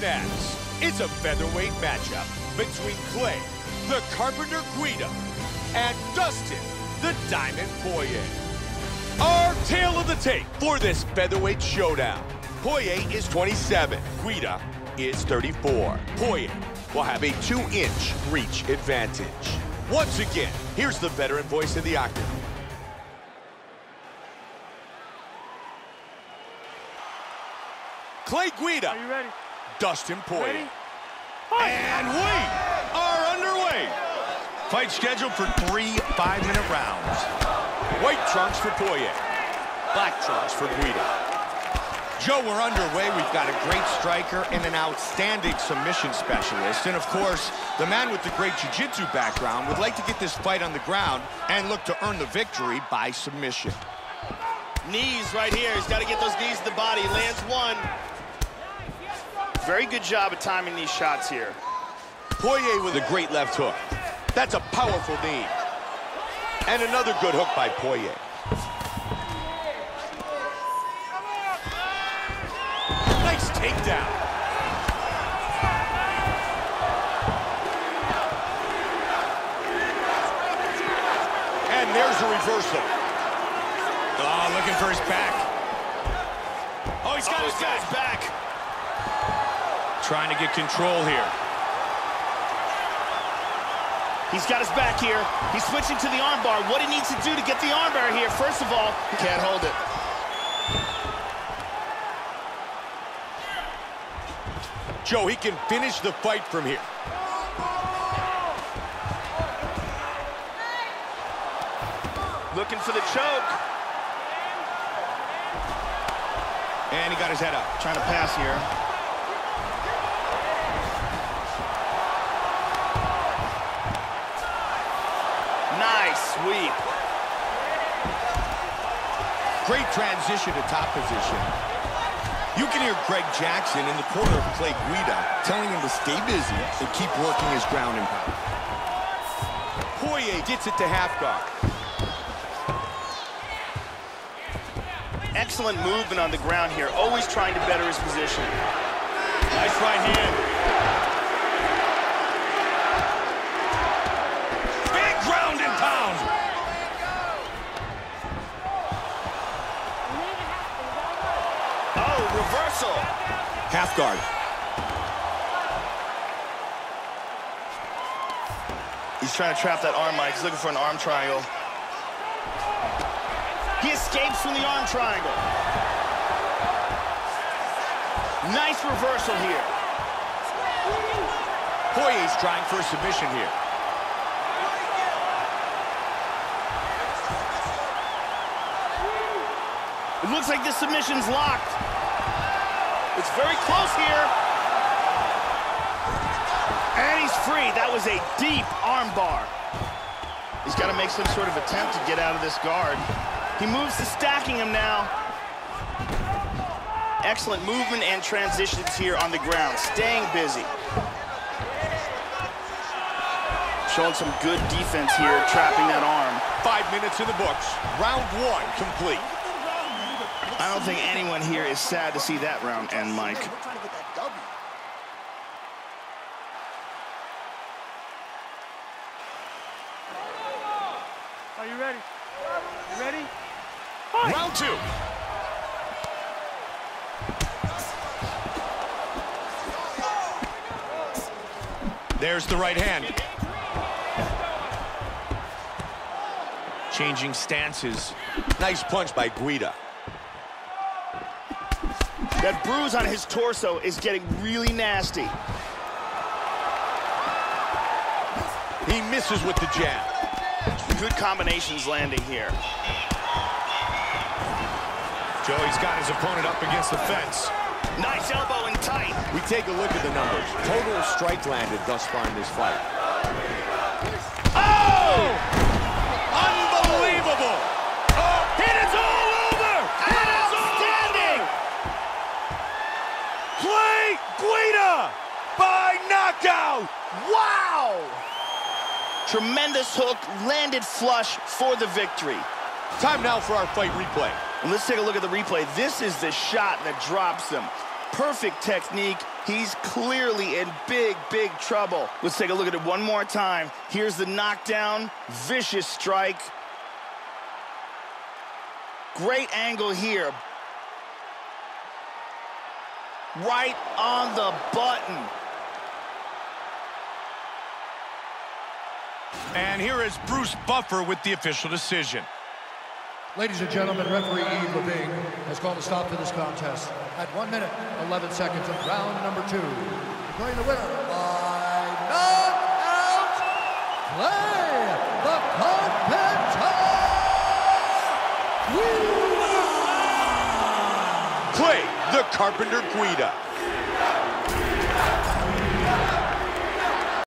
next. It's a featherweight matchup between Clay, the Carpenter Guida, and Dustin, the Diamond Poirier. Our tale of the tape for this featherweight showdown. Poirier is 27, Guida is 34. Poirier will have a two-inch reach advantage. Once again, here's the veteran voice of the octagon. Clay Guida. Are you ready? Dustin Poirier. Ready? And we are underway. Fight scheduled for three five-minute rounds. White trunks for Poirier. Black trunks for Guida. Joe, we're underway. We've got a great striker and an outstanding submission specialist. And, of course, the man with the great jiu-jitsu background would like to get this fight on the ground and look to earn the victory by submission. Knees right here. He's got to get those knees to the body. Lands one. Very good job of timing these shots here. Poirier with a great left hook. That's a powerful knee. And another good hook by Poirier. Nice takedown. And there's a reversal. Oh, looking for his back. Oh, he's got Oh, his he's got guy's back. Trying to get control here. He's got his back here. He's switching to the armbar. What he needs to do to get the armbar here, first of all, he can't hold it. Joe, he can finish the fight from here. Looking for the choke. And he got his head up. Trying to pass here. Sweep. Great transition to top position. You can hear Greg Jackson in the corner of Clay Guida telling him to stay busy and keep working his ground and pound. Poirier gets it to half guard. Excellent movement on the ground here. Always trying to better his position. Nice right hand. Reversal. Half guard. He's trying to trap that arm, Mike. He's looking for an arm triangle. He escapes from the arm triangle. Nice reversal here. Poirier's trying for a submission here. It looks like this submission's locked. It's very close here. And he's free. That was a deep arm bar. He's got to make some sort of attempt to get out of this guard. He moves to stacking him now. Excellent movement and transitions here on the ground. Staying busy. Showing some good defense here, trapping that arm. Five minutes in the books. Round one complete. I don't think anyone here is sad to see that round end, Mike. Are you ready? You ready? Round two. There's the right hand. Changing stances. Nice punch by Guida. That bruise on his torso is getting really nasty. He misses with the jab. Good combinations landing here. Joey's got his opponent up against the fence. Nice elbow and tight. We take a look at the numbers. Total strike landed thus far in this fight. Oh! Clay Guida by knockout! Wow! Tremendous hook, landed flush for the victory. Time now for our fight replay. And let's take a look at the replay. This is the shot that drops him. perfect technique. He's clearly in big, big trouble. Let's take a look at it one more time. Here's the knockdown, vicious strike. Great angle here. Right on the button. And here is Bruce Buffer with the official decision. Ladies and gentlemen, referee Yves Lavigne has called a stop to this contest at 1 minute, 11 seconds of round number two. Declaring the winner by knockout, Clay the Carpenter Clay, the Carpenter Guida.